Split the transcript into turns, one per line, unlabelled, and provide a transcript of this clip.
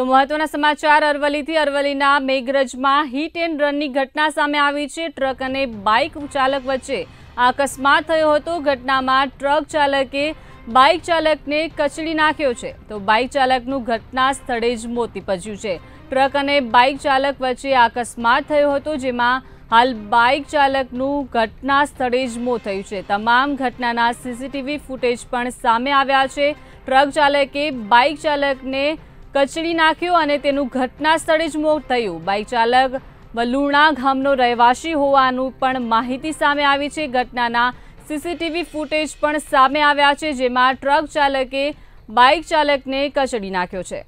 તો મહત્વના સમાચાર, અરવલ્લીથી અરવલ્લીના મેઘરજમાં હિટ એન્ડ રનની ઘટના સામે આવી છે. ટ્રક અને બાઇક ચાલક વચ્ચે આ અકસ્માત થયો હતો. ઘટનામાં ટ્રક ચાલકે બાઇક ચાલકને કચડી નાખ્યો છે. તો બાઇક ચાલકનું ઘટના સ્થળે જ મોત નીપજ્યું છે. ટ્રક અને બાઇક ચાલક વચ્ચે અકસ્માત થયો હતો, જેમાં હાલ બાઇક ચાલકનું ઘટના સ્થળે જ મોત થયું છે. તમામ ઘટનાના સીસીટીવી ફૂટેજ પણ સામે આવ્યા છે. ટ્રક ચાલકે બાઇક ચાલકને કચડી નાખ્યો અને તેનું ઘટના સ્થળે જ મોત થયું. બાઇક ચાલક વલુણા ગામનો રહેવાસી હોવાનું પણ માહિતી સામે આવી છે. ઘટનાના સીસીટીવી ફૂટેજ પણ સામે આવ્યા છે, જેમાં ટ્રક ચાલકે બાઇક ચાલકને કચડી નાખ્યો છે.